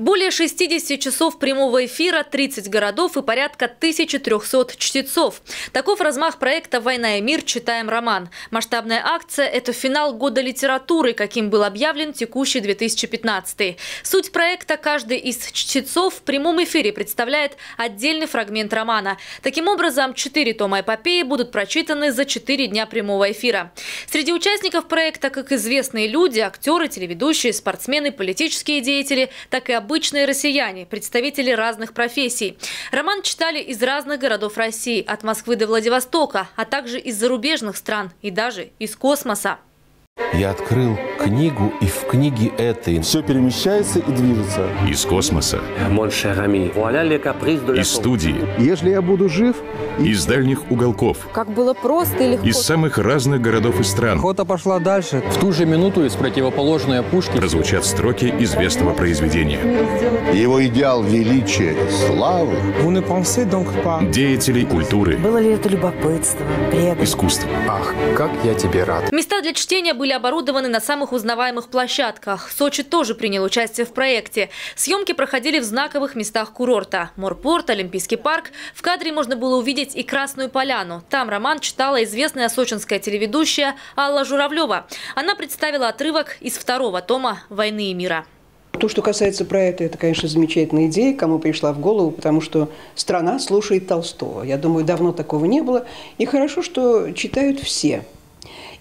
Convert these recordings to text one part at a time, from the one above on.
Более 60 часов прямого эфира, 30 городов и порядка 1300 чтецов. Таков размах проекта «Война и мир. Читаем роман». Масштабная акция – это финал года литературы, каким был объявлен текущий 2015. Суть проекта – каждый из чтецов в прямом эфире представляет отдельный фрагмент романа. Таким образом, четыре тома эпопеи будут прочитаны за четыре дня прямого эфира. Среди участников проекта как известные люди, актеры, телеведущие, спортсмены, политические деятели, так и обычные россияне, представители разных профессий. Роман читали из разных городов России, от Москвы до Владивостока, а также из зарубежных стран и даже из космоса. Я открыл книгу, и в книге этой Все перемещается и движется. Из космоса, Из из студии, Если я буду жив, из дальних уголков, Как было просто и легко. из самых разных городов и стран Охота пошла дальше. В ту же минуту из противоположной опушки прозвучат строки известного произведения. Его идеал величия и славы Деятелей культуры, Было ли это любопытство, преданность? искусства. Ах, как я тебе рад. Места для чтения были оборудованы на самых узнаваемых площадках. Сочи тоже принял участие в проекте. Съемки проходили в знаковых местах курорта. Морпорт, Олимпийский парк. В кадре можно было увидеть и Красную Поляну. Там роман читала известная сочинская телеведущая Алла Журавлева. Она представила отрывок из второго тома «Войны и мира». То, что касается проекта, это, конечно, замечательная идея, кому пришла в голову, потому что страна слушает Толстого. Я думаю, давно такого не было. И хорошо, что читают все.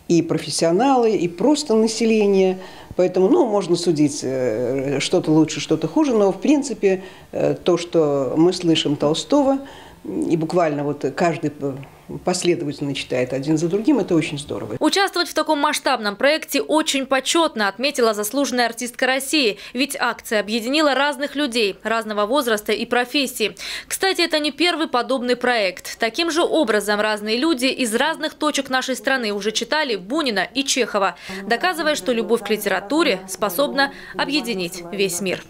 И профессионалы, и просто население. Поэтому, ну, можно судить, э, что-то лучше, что-то хуже, но, в принципе, э, то, что мы слышим Толстого, и буквально вот каждый последовательно читает один за другим, это очень здорово. Участвовать в таком масштабном проекте очень почетно, отметила заслуженная артистка России. Ведь акция объединила разных людей, разного возраста и профессии. Кстати, это не первый подобный проект. Таким же образом разные люди из разных точек нашей страны уже читали Бунина и Чехова, доказывая, что любовь к литературе способна объединить весь мир.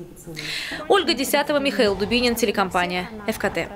Ольга Десятого, Михаил Дубинин, телекомпания ФКТ.